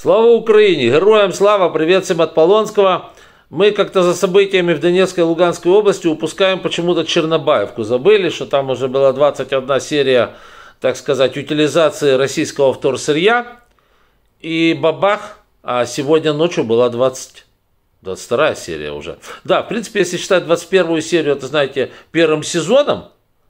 Слава Украине! Героям слава! Привет всем от Полонского. Мы как-то за событиями в Донецкой и Луганской области упускаем почему-то Чернобаевку. Забыли, что там уже была 21 серия, так сказать, утилизации российского вторсырья. И бабах, а сегодня ночью была 20 22 серия уже. Да, в принципе, если считать 21 серию, это, знаете, первым сезоном,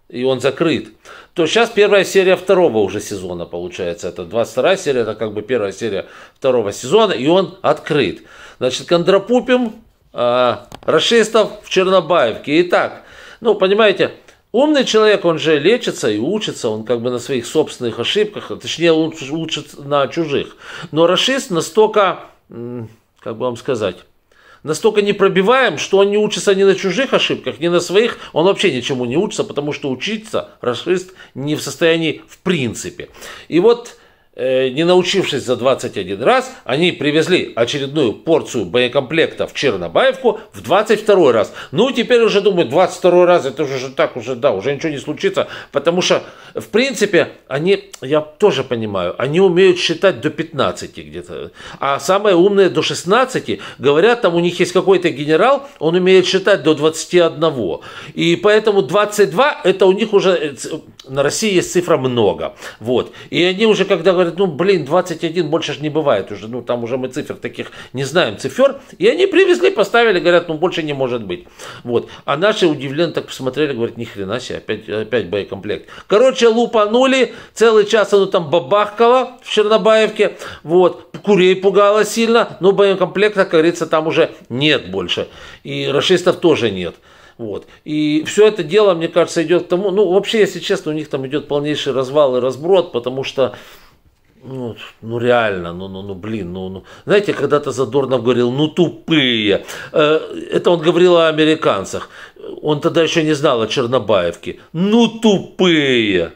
и он закрыт, то сейчас первая серия второго уже сезона получается. Это 22 серия, это как бы первая серия второго сезона, и он открыт. Значит, Кондрапупим, э, Рашистов в Чернобаевке. Итак, ну, понимаете, умный человек, он же лечится и учится, он как бы на своих собственных ошибках, точнее, лучше учится на чужих. Но Рашист настолько, как бы вам сказать, настолько непробиваем, что он не учится ни на чужих ошибках, ни на своих. Он вообще ничему не учится, потому что учиться расист не в состоянии в принципе. И вот не научившись за 21 раз, они привезли очередную порцию боекомплекта в Чернобаевку в 22 раз. Ну, теперь уже думаю, 22 раз, это уже так, уже, да, уже ничего не случится, потому что, в принципе, они, я тоже понимаю, они умеют считать до 15 где-то, а самые умные до 16, говорят, там у них есть какой-то генерал, он умеет считать до 21, и поэтому 22, это у них уже, э, на России есть цифра много, вот, и они уже, когда говорят, ну, блин, 21 больше же не бывает уже, ну, там уже мы цифр таких не знаем, цифер. И они привезли, поставили, говорят, ну, больше не может быть. Вот. А наши удивленно так посмотрели, говорят, ни хрена себе, опять, опять боекомплект. Короче, лупанули, целый час оно там бабахкало в Чернобаевке, вот, курей пугало сильно, но боекомплекта, как говорится, там уже нет больше. И расистов тоже нет. Вот. И все это дело, мне кажется, идет к тому, ну, вообще, если честно, у них там идет полнейший развал и разброд, потому что ну, ну реально, ну, ну, ну, блин, ну, ну. Знаете, когда-то Задорнов говорил, ну тупые. Э, это он говорил о американцах. Он тогда еще не знал о Чернобаевке. Ну тупые.